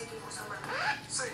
equipos a. Sí.